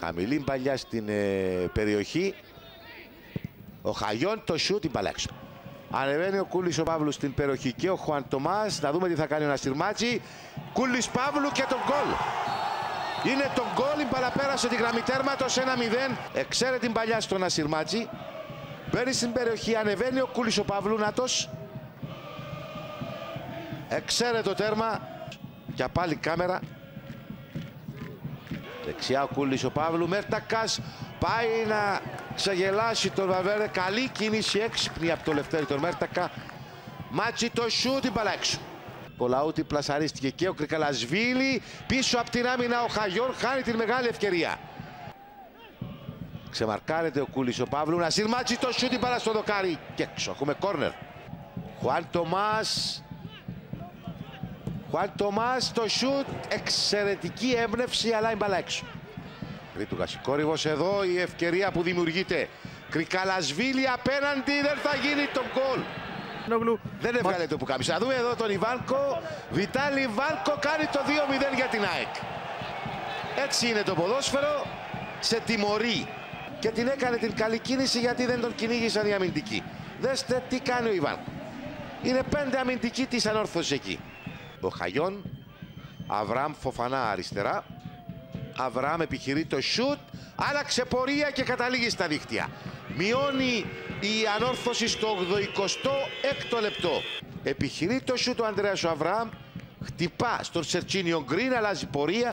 Χαμηλή παλιά στην ε, περιοχή. Ο Χαγιόν το σούτ την παλέξω. Ανεβαίνει ο Κούλης ο Παύλου στην περιοχή και ο Χουάν Τομάς. Να δούμε τι θα κάνει ο Ναστιρμάτσι. Κούλης Παύλου και τον γκολ. Είναι τον γκολ, η παραπέρασε τη γραμμή τέρματος 1-0. Εξαίρε την παλιά στον Ναστιρμάτσι. Μπαίνει στην περιοχή, ανεβαίνει ο Κούλης ο Παύλου, Νάτος. Εξαίρε το τέρμα. Και πάλι κάμερα. Δεξιά ο Κούλης ο Παύλου. Μέρτακας πάει να ξεγελάσει τον Βαβέρε. Καλή κίνηση έξυπνη από το Λευτέρη τον Μέρτακα. Μάτσι το σούτ την παλάξου. Ο Λαούτη πλασαρίστηκε και ο Κρικαλασβίλη. Πίσω από την άμυνα ο Χαγιόρ χάνει την μεγάλη ευκαιρία. Ξεμαρκάρεται ο Κούλης ο Παύλου. Να σύρματσει το σούτ παρά στο δοκάρι. Και έξω. Έχουμε κόρνερ. Χουάν Τομάς. Χουάν Τομάς το σούτ. Εξαιρετική έμπνευση αλλά η μπαλά έξω. Τρίτου Γασικόρυβος εδώ η ευκαιρία που δημιουργείται. Κρικαλασβίλη απέναντι δεν θα γίνει το γκολ. Δεν έβγαλε το που κάμισε. Να δούμε εδώ τον Ιβάνκο. Βιτάλη Ιβάνκο κάνει το 2-0 για την ΑΕΚ. Έτσι είναι το ποδόσφαιρο. Σε τιμωρεί. Και την έκανε την καλή κίνηση γιατί δεν τον κυνήγησαν οι αμυντικοί. Δέστε τι κάνει ο Ιβάνκο. Είναι πέντε αμυντικοί της ανόρθωσης εκεί. Ο Χαγιόν. Αβραμ Φοφανά αριστερά. Αβραάμ επιχειρεί το σουτ, άλλαξε πορεία και καταλήγει στα δίχτυα. Μειώνει η ανόρθωση στο 86ο λεπτό. Επιχειρεί το σουτ ο Ανδρέας ο Αβραάμ, χτυπά στον Σερτσίνιο Γκριν, αλλάζει πορεία.